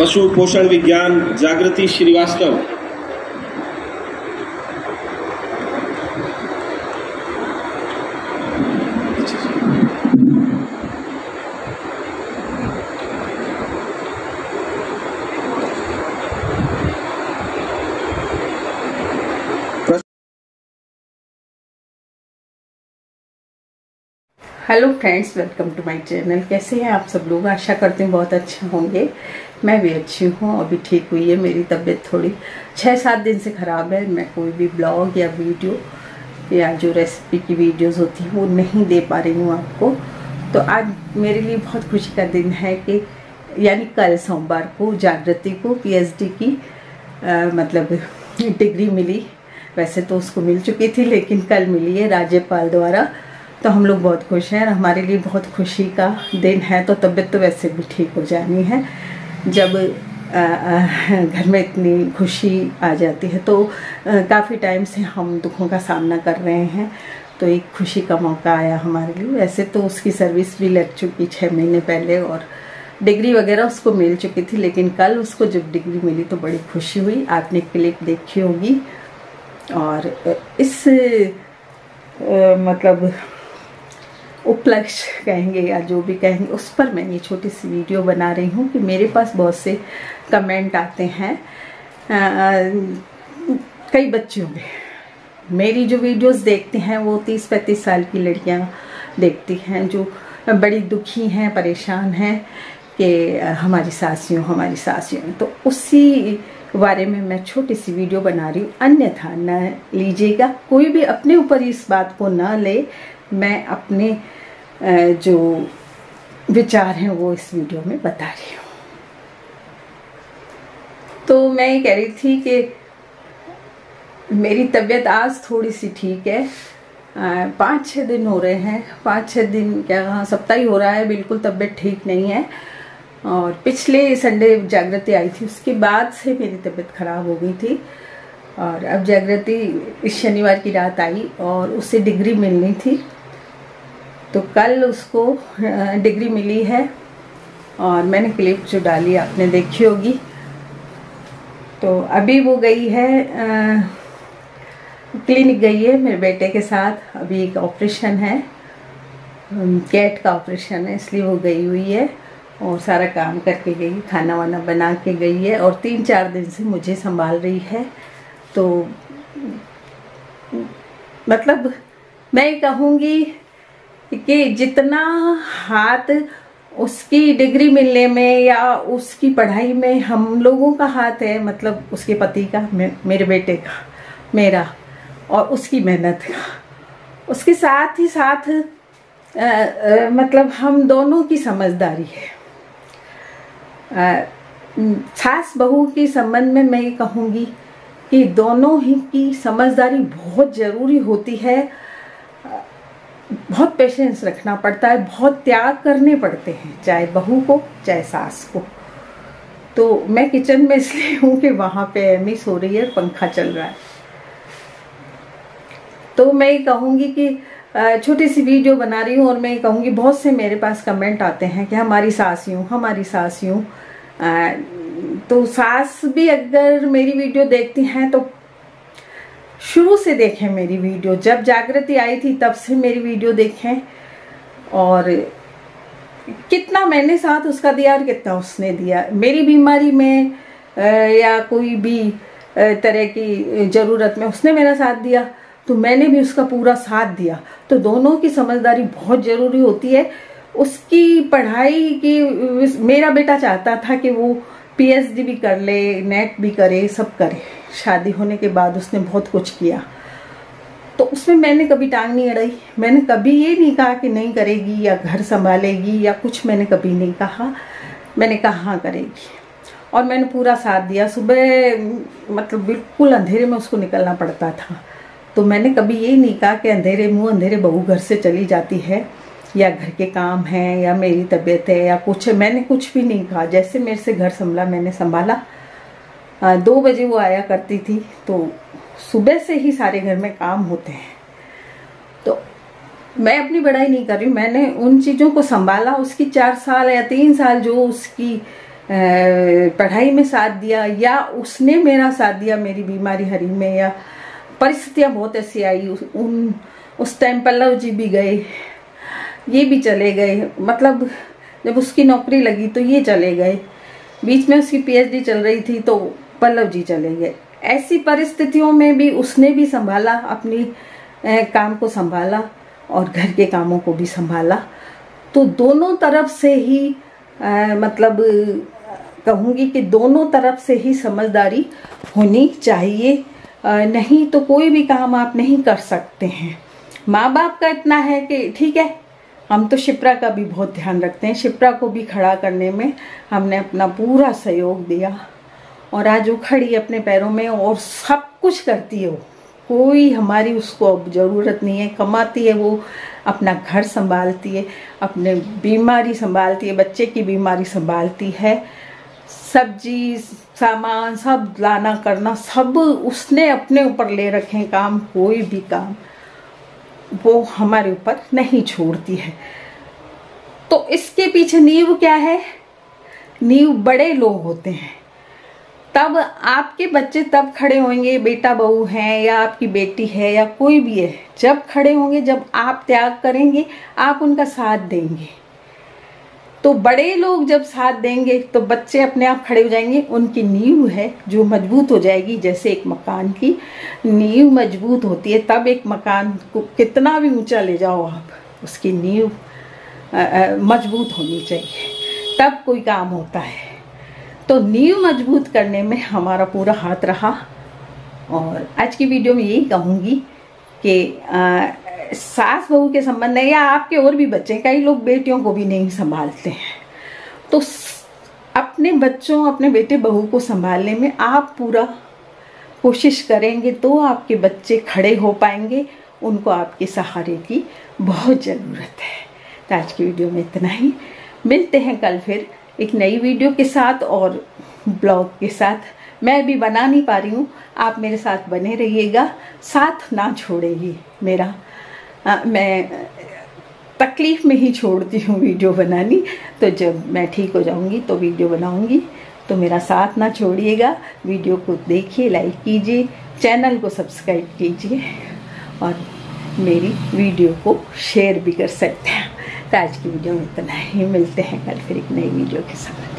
पशु पोषण विज्ञान Jagriti Shrivastava. Hello friends welcome to my channel कैसे हैं आप सब लोग? आशा करते हैं बहुत अच्छे होंगे। मैं भी अच्छी हूँ अभी ठीक हुई है मेरी तबीयत थोड़ी। छः सात दिन से ख़राब है मैं कोई भी ब्लॉग या वीडियो या जो रेसिपी की वीडियोस होती हैं वो नहीं दे पा रही हूँ आपको। तो आज मेरे लिए बहुत खुशी का दिन है कि यानी कल सोमवार को जागृति को पीएचडी की आ, मतलब डिग्री मिली। वैसे तो उसको मिल चुकी थी लेकिन कल मिली है राज्यपाल द्वारा। तो हम लोग बहुत खुश हैं और हमारे लिए बहुत खुशी का दिन है तो तबीयत तो वैसे भी ठीक हो जानी है। जब घर में इतनी खुशी आ जाती है तो काफ़ी टाइम से हम दुखों का सामना कर रहे हैं। तो एक खुशी का मौका आया हमारे लिए। वैसे तो उसकी सर्विस भी लग चुकी छः महीने पहले और डिग्री वगैरह उसको मिल चुकी थी लेकिन कल उसको जब डिग्री मिली तो बड़ी खुशी हुई। आपने क्लिप देखी होगी और इस आ, मतलब उपलक्ष्य कहेंगे या जो भी कहेंगे उस पर मैं ये छोटी सी वीडियो बना रही हूँ कि मेरे पास बहुत से कमेंट आते हैं। आ, कई बच्चियों में। मेरी जो वीडियोस देखते हैं वो तीस पैंतीस साल की लड़कियाँ देखती हैं जो बड़ी दुखी हैं परेशान हैं कि हमारी सासियों हमारी सासियों। तो उसी बारे में मैं छोटी सी वीडियो बना रही हूँ। अन्यथा न लीजिएगा कोई भी अपने ऊपर इस बात को न ले मैं अपने जो विचार हैं वो इस वीडियो में बता रही हूँ। तो मैं ये कह रही थी कि मेरी तबीयत आज थोड़ी सी ठीक है। पाँच छः दिन हो रहे हैं। पाँच छः दिन क्या सप्ताह ही हो रहा है, बिल्कुल तबीयत ठीक नहीं है। और पिछले संडे जागृति आई थी, उसके बाद से मेरी तबीयत ख़राब हो गई थी। और अब जागृति इस शनिवार की रात आई और उससे डिग्री मिलनी थी। तो कल उसको डिग्री मिली है और मैंने क्लिप जो डाली, आपने देखी होगी। तो अभी वो गई है क्लिनिक गई है मेरे बेटे के साथ। अभी एक ऑपरेशन है कैट का ऑपरेशन है, इसलिए वो गई हुई है और सारा काम करके गई खाना वाना बना के गई है और तीन चार दिन से मुझे संभाल रही है। तो मतलब मैं कहूँगी कि जितना हाथ उसकी डिग्री मिलने में या उसकी पढ़ाई में हम लोगों का हाथ है मतलब उसके पति का मे, मेरे बेटे का मेरा और उसकी मेहनत का। उसके साथ ही साथ आ, आ, मतलब हम दोनों की समझदारी है। सास बहू के संबंध में मैं ये कहूँगी कि दोनों ही की समझदारी बहुत ज़रूरी होती है। बहुत पेशेंस रखना पड़ता है, बहुत त्याग करने पड़ते हैं, चाहे बहू को, चाहे सास को। तो मैं किचन में इसलिए हूँ कि वहाँ पे मिस हो रही है पंखा चल रहा है। तो मैं ये कहूँगी कि छोटी सी वीडियो बना रही हूँ और मैं ये कहूँगी, बहुत से मेरे पास कमेंट आते हैं कि हमारी सास यूँ हमारी सास यूँ तो सास भी अगर मेरी वीडियो देखती हैं तो शुरू से देखें मेरी वीडियो। जब जागृति आई थी, तब से मेरी वीडियो देखें। और कितना मैंने साथ उसका दिया और कितना उसने दिया। मेरी बीमारी में या कोई भी तरह की ज़रूरत में उसने मेरा साथ दिया तो मैंने भी उसका पूरा साथ दिया। तो दोनों की समझदारी बहुत ज़रूरी होती है। उसकी पढ़ाई की मेरा बेटा चाहता था कि वो पीएचडी भी कर ले नेट भी करे, सब करे। शादी होने के बाद उसने बहुत कुछ किया। तो उसमें मैंने कभी टांग नहीं अड़ाई। मैंने कभी ये नहीं कहा कि नहीं करेगी या घर संभालेगी या कुछ मैंने कभी नहीं कहा। मैंने कहा हाँ करेगी। और मैंने पूरा साथ दिया। सुबह मतलब बिल्कुल अंधेरे में उसको निकलना पड़ता था। तो मैंने कभी ये नहीं कहा कि अंधेरे मुँह, अंधेरे बहू घर से चली जाती है या घर के काम हैं या मेरी तबीयत है या कुछ है। मैंने कुछ भी नहीं कहा। जैसे मेरे से घर संभला, मैंने संभाला। दो बजे वो आया करती थी तो सुबह से ही सारे घर में काम होते हैं। तो मैं अपनी बड़ाई नहीं कर रही मैंने उन चीज़ों को संभाला, उसकी चार साल या तीन साल जो उसकी पढ़ाई में साथ दिया, या उसने मेरा साथ दिया मेरी बीमारी हरी में, या परिस्थितियाँ बहुत ऐसी आई उन, उस टाइम पल्लव जी भी गए, ये भी चले गए मतलब जब उसकी नौकरी लगी तो ये चले गए। बीच में उसकी पीएचडी चल रही थी तो पल्लव जी चले गए ऐसी परिस्थितियों में भी उसने भी संभाला अपनी काम को संभाला और घर के कामों को भी संभाला। तो दोनों तरफ़ से ही आ, मतलब कहूँगी कि दोनों तरफ़ से ही समझदारी होनी चाहिए। आ, नहीं तो कोई भी काम आप नहीं कर सकते हैं। माँ बाप का इतना है कि ठीक है हम तो शिप्रा का भी बहुत ध्यान रखते हैं। शिप्रा को भी खड़ा करने में हमने अपना पूरा सहयोग दिया। और आज वो खड़ी अपने पैरों में और सब कुछ करती है वो। कोई हमारी उसको अब ज़रूरत नहीं है। कमाती है वो, अपना घर संभालती है, अपने बीमारी संभालती है, बच्चे की बीमारी संभालती है। सब्ज़ी, सामान, सब लाना, करना, सब उसने अपने ऊपर ले रखे काम, कोई भी काम। वो हमारे ऊपर नहीं छोड़ती है। तो इसके पीछे नींव क्या है? नींव बड़े लोग होते हैं। तब आपके बच्चे तब खड़े होंगे, बेटा बहू है या आपकी बेटी है या कोई भी है। जब खड़े होंगे, जब आप त्याग करेंगे, आप उनका साथ देंगे। तो बड़े लोग जब साथ देंगे तो बच्चे अपने आप खड़े हो जाएँगे। उनकी नींव है जो मज़बूत हो जाएगी, जैसे एक मकान की नींव मज़बूत होती है, तब एक मकान को कितना भी ऊँचा ले जाओ आप, उसकी नींव मज़बूत होनी चाहिए। तब कोई काम होता है। तो नींव मज़बूत करने में हमारा पूरा हाथ रहा। और आज की वीडियो में यही कहूँगी कि सास बहू के संबंध में या आपके और भी बच्चे, कई लोग बेटियों को भी नहीं संभालते हैं। तो अपने बच्चों, अपने बेटे बहू को संभालने में आप पूरा कोशिश करेंगे तो आपके बच्चे खड़े हो पाएँगे। उनको आपके सहारे की बहुत ज़रूरत है। तो आज की वीडियो में इतना ही। मिलते हैं कल फिर। एक नई वीडियो के साथ और ब्लॉग के साथ। मैं अभी बना नहीं पा रही हूँ। आप मेरे साथ बने रहिएगा। साथ ना छोड़ेगी मेरा। आ, मैं तकलीफ़ में ही छोड़ती हूँ वीडियो बनानी। तो जब मैं ठीक हो जाऊँगी तो वीडियो बनाऊँगी। तो मेरा साथ ना छोड़िएगा। वीडियो को देखिए लाइक कीजिए चैनल को सब्सक्राइब कीजिए और मेरी वीडियो को शेयर भी कर सकते हैं। तो आज की वीडियो में इतना ही। मिलते हैं कल फिर एक नई वीडियो के साथ।